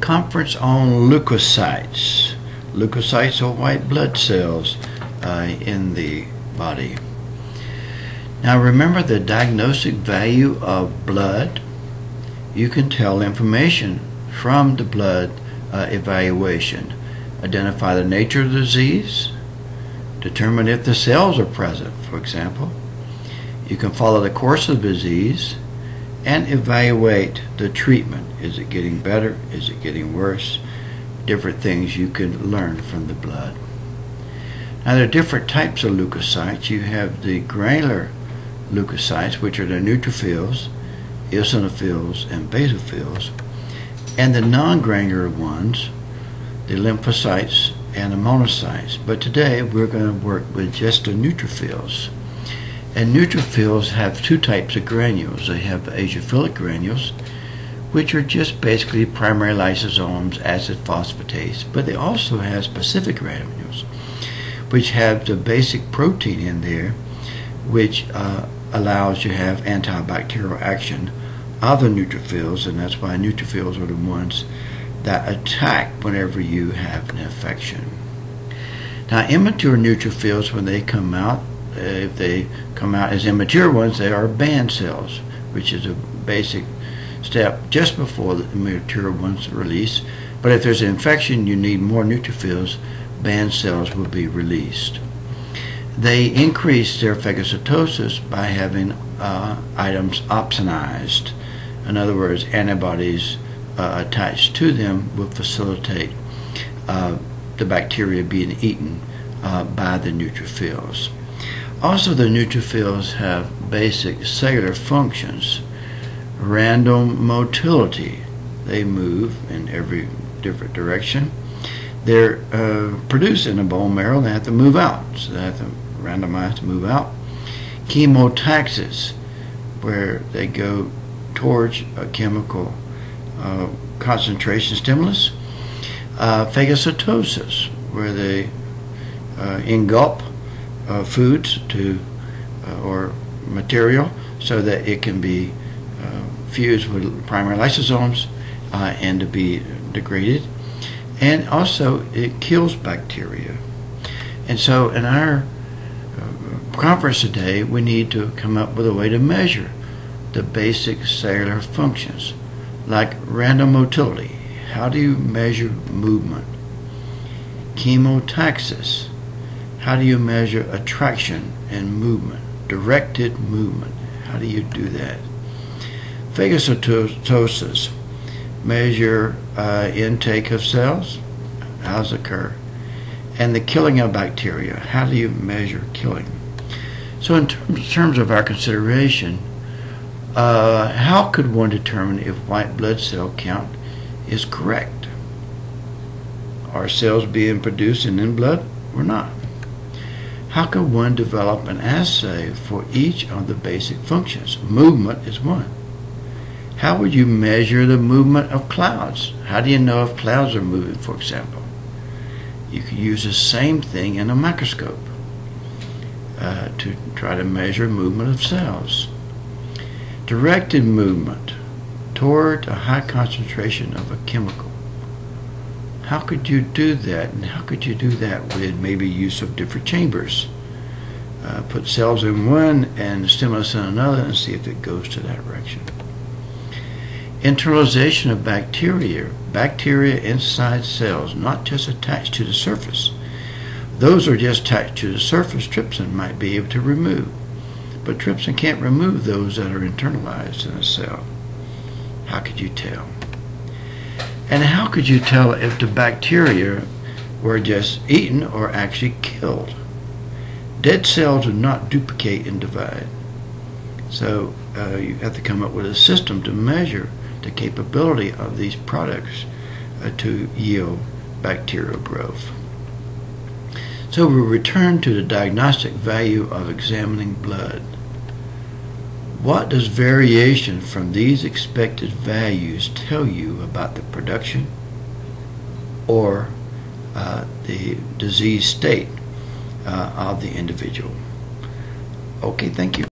conference on leukocytes. Leukocytes are white blood cells uh, in the body. Now remember the diagnostic value of blood. You can tell information from the blood uh, evaluation. Identify the nature of the disease. Determine if the cells are present, for example. You can follow the course of the disease and evaluate the treatment. Is it getting better? Is it getting worse? Different things you can learn from the blood. Now there are different types of leukocytes. You have the granular leukocytes, which are the neutrophils, eosinophils, and basophils, and the non-granular ones, the lymphocytes and the monocytes. But today we're going to work with just the neutrophils. And neutrophils have two types of granules. They have azurophilic granules, which are just basically primary lysosomes, acid phosphatase, but they also have specific granules, which have the basic protein in there, which uh, allows you to have antibacterial action of the neutrophils, and that's why neutrophils are the ones that attack whenever you have an infection. Now, immature neutrophils, when they come out, if they come out as immature ones, they are band cells, which is a basic step just before the mature ones release. But if there's an infection, you need more neutrophils, band cells will be released. They increase their phagocytosis by having uh, items opsonized. In other words, antibodies uh, attached to them will facilitate uh, the bacteria being eaten uh, by the neutrophils. Also, the neutrophils have basic cellular functions. Random motility. They move in every different direction. They're uh, produced in the bone marrow. They have to move out. So they have to randomize to move out. Chemotaxis, where they go towards a chemical uh, concentration stimulus. Uh, phagocytosis, where they uh, engulf uh, foods to uh, or material so that it can be uh, fused with primary lysosomes uh, and to be degraded. And also, it kills bacteria. And so, in our uh, conference today, we need to come up with a way to measure the basic cellular functions, like random motility. How do you measure movement? Chemotaxis how do you measure attraction and movement, directed movement? How do you do that? Phagocytosis, measure uh, intake of cells. How's it occur? And the killing of bacteria. How do you measure killing? So, in terms of our consideration, uh, how could one determine if white blood cell count is correct? Are cells being produced in blood or not? How can one develop an assay for each of the basic functions? Movement is one. How would you measure the movement of clouds? How do you know if clouds are moving, for example? You could use the same thing in a microscope uh, to try to measure movement of cells. Directed movement toward a high concentration of a chemical. How could you do that? And how could you do that with maybe use of different chambers? Uh, put cells in one and stimulus in another and see if it goes to that direction. Internalization of bacteria. Bacteria inside cells, not just attached to the surface. Those are just attached to the surface, trypsin might be able to remove. But trypsin can't remove those that are internalized in a cell. How could you tell? And how could you tell if the bacteria were just eaten or actually killed? Dead cells do not duplicate and divide. So uh, you have to come up with a system to measure the capability of these products uh, to yield bacterial growth. So we return to the diagnostic value of examining blood. What does variation from these expected values tell you about the production or uh, the disease state uh, of the individual? Okay, thank you.